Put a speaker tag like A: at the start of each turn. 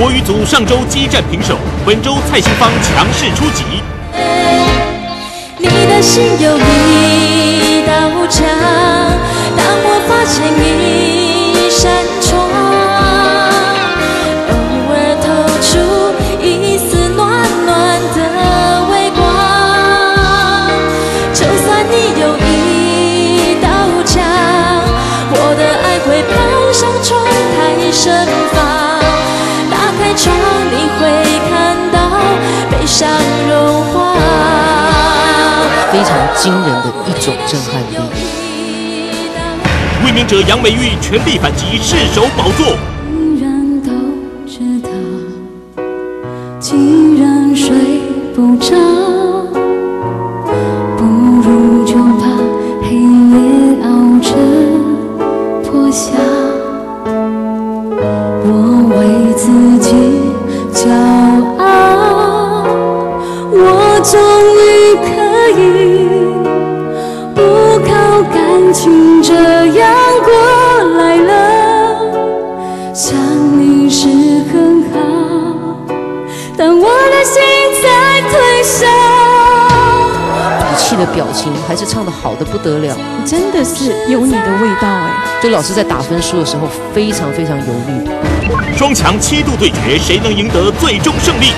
A: 国羽组上周激战平手，本周蔡兴芳强势出击。
B: 你的心有一道墙，
C: 非常惊人的一种震撼力。
A: 卫冕者杨美玉全力反击，失手宝座。
B: 竟然都知道，竟然睡不着，不如就把黑夜熬成破晓。我为自己骄傲，我终于可以不靠感情这样过来了。想你是很好，但我的心在退烧。
C: 语气的表情还是唱的好的不得了。
D: 真的是有你的味道哎。
C: 这老师在打分数的时候非常非常犹豫。
A: 双强七度对决，谁能赢得最终胜利？